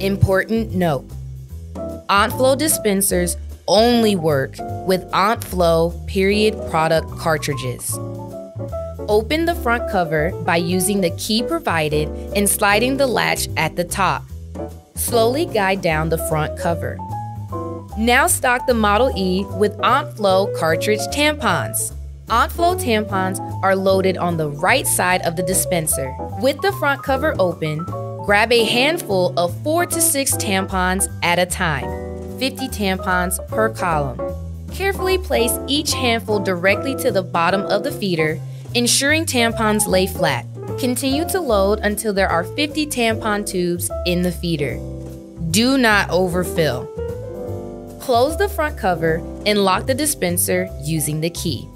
Important note Aunt Flow dispensers only work with Aunt Flow period product cartridges. Open the front cover by using the key provided and sliding the latch at the top. Slowly guide down the front cover. Now stock the Model E with Aunt Flow cartridge tampons. Aunt Flow tampons are loaded on the right side of the dispenser. With the front cover open, grab a handful of 4 to 6 tampons at a time, 50 tampons per column. Carefully place each handful directly to the bottom of the feeder, ensuring tampons lay flat. Continue to load until there are 50 tampon tubes in the feeder. Do not overfill. Close the front cover and lock the dispenser using the key.